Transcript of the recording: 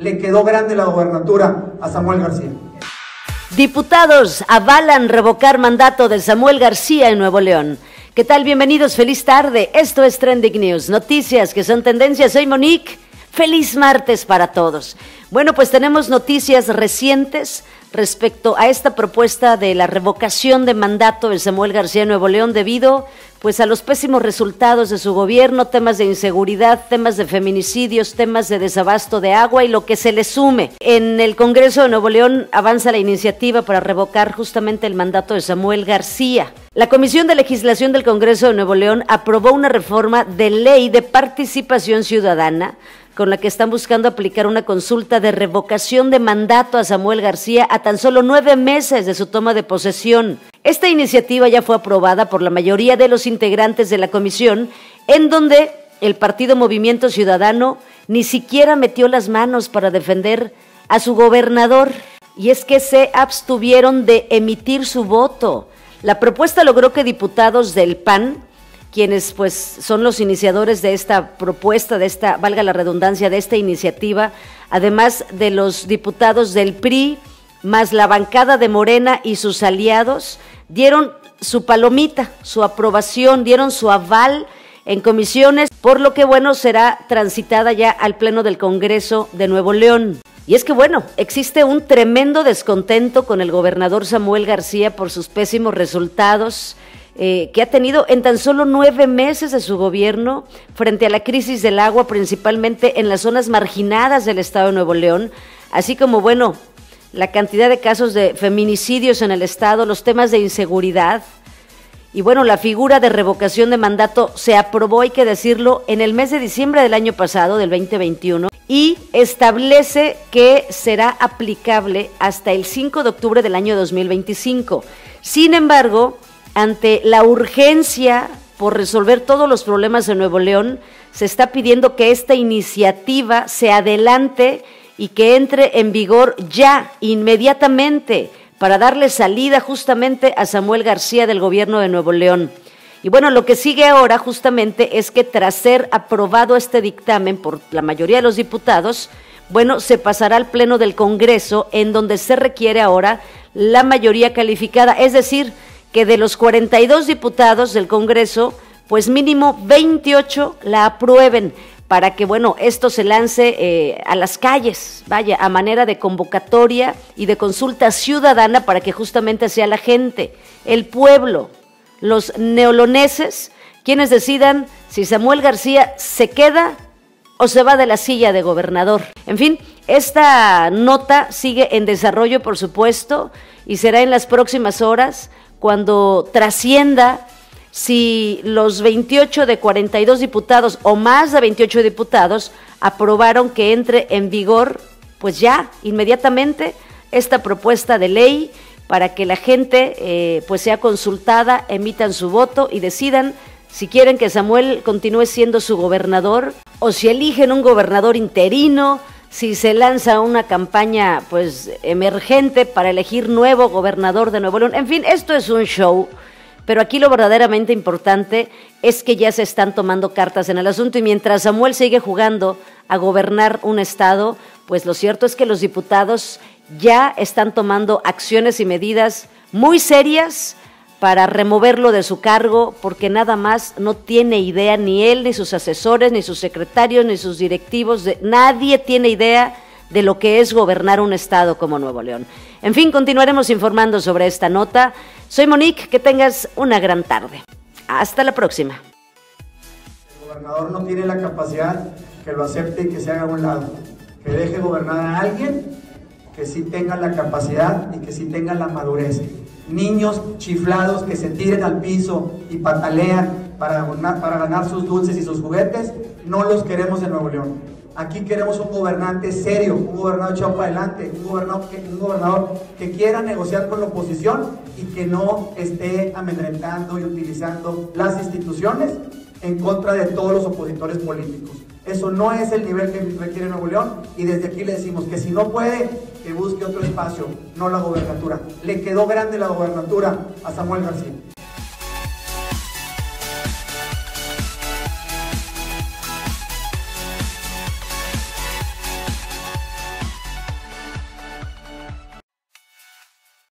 Le quedó grande la gobernatura a Samuel García. Diputados avalan revocar mandato de Samuel García en Nuevo León. ¿Qué tal? Bienvenidos, feliz tarde. Esto es Trending News, noticias que son tendencias. Soy Monique. Feliz martes para todos. Bueno, pues tenemos noticias recientes respecto a esta propuesta de la revocación de mandato de Samuel García Nuevo León debido pues a los pésimos resultados de su gobierno, temas de inseguridad, temas de feminicidios, temas de desabasto de agua y lo que se le sume. En el Congreso de Nuevo León avanza la iniciativa para revocar justamente el mandato de Samuel García. La Comisión de Legislación del Congreso de Nuevo León aprobó una reforma de ley de participación ciudadana con la que están buscando aplicar una consulta de revocación de mandato a Samuel García a tan solo nueve meses de su toma de posesión. Esta iniciativa ya fue aprobada por la mayoría de los integrantes de la comisión, en donde el Partido Movimiento Ciudadano ni siquiera metió las manos para defender a su gobernador. Y es que se abstuvieron de emitir su voto. La propuesta logró que diputados del PAN, quienes pues son los iniciadores de esta propuesta, de esta, valga la redundancia, de esta iniciativa, además de los diputados del PRI, más la bancada de Morena y sus aliados, dieron su palomita, su aprobación, dieron su aval en comisiones, por lo que bueno será transitada ya al Pleno del Congreso de Nuevo León. Y es que bueno, existe un tremendo descontento con el gobernador Samuel García por sus pésimos resultados eh, que ha tenido en tan solo nueve meses de su gobierno frente a la crisis del agua, principalmente en las zonas marginadas del estado de Nuevo León, así como, bueno, la cantidad de casos de feminicidios en el estado, los temas de inseguridad. Y bueno, la figura de revocación de mandato se aprobó, hay que decirlo, en el mes de diciembre del año pasado, del 2021, y establece que será aplicable hasta el 5 de octubre del año 2025. Sin embargo, ante la urgencia por resolver todos los problemas de Nuevo León, se está pidiendo que esta iniciativa se adelante y que entre en vigor ya, inmediatamente, para darle salida justamente a Samuel García del gobierno de Nuevo León. Y bueno, lo que sigue ahora justamente es que tras ser aprobado este dictamen por la mayoría de los diputados, bueno, se pasará al Pleno del Congreso en donde se requiere ahora la mayoría calificada, es decir, que de los 42 diputados del Congreso, pues mínimo 28 la aprueben para que, bueno, esto se lance eh, a las calles, vaya, a manera de convocatoria y de consulta ciudadana para que justamente sea la gente, el pueblo, los neoloneses, quienes decidan si Samuel García se queda o se va de la silla de gobernador. En fin, esta nota sigue en desarrollo, por supuesto, y será en las próximas horas cuando trascienda si los 28 de 42 diputados o más de 28 diputados aprobaron que entre en vigor, pues ya, inmediatamente, esta propuesta de ley para que la gente eh, pues sea consultada, emitan su voto y decidan si quieren que Samuel continúe siendo su gobernador o si eligen un gobernador interino, si se lanza una campaña pues emergente para elegir nuevo gobernador de Nuevo León. En fin, esto es un show, pero aquí lo verdaderamente importante es que ya se están tomando cartas en el asunto y mientras Samuel sigue jugando a gobernar un estado, pues lo cierto es que los diputados ya están tomando acciones y medidas muy serias para removerlo de su cargo porque nada más no tiene idea ni él, ni sus asesores, ni sus secretarios, ni sus directivos, de, nadie tiene idea de lo que es gobernar un estado como Nuevo León. En fin, continuaremos informando sobre esta nota. Soy Monique, que tengas una gran tarde. Hasta la próxima. El gobernador no tiene la capacidad que lo acepte y que se haga a un lado, que deje gobernar a alguien que sí tenga la capacidad y que sí tenga la madurez niños chiflados que se tiren al piso y patalean para, ganar sus dulces y sus juguetes, no los queremos en Nuevo León. Aquí queremos un gobernante serio, un gobernador echado para adelante, un gobernador, que, un gobernador que quiera negociar con la oposición y que no esté amedrentando y utilizando las instituciones en contra de todos los opositores políticos. Eso no es el nivel que requiere Nuevo León y desde aquí le decimos que si no puede, que busque otro espacio, no la gobernatura. Le quedó grande la gobernatura a Samuel García.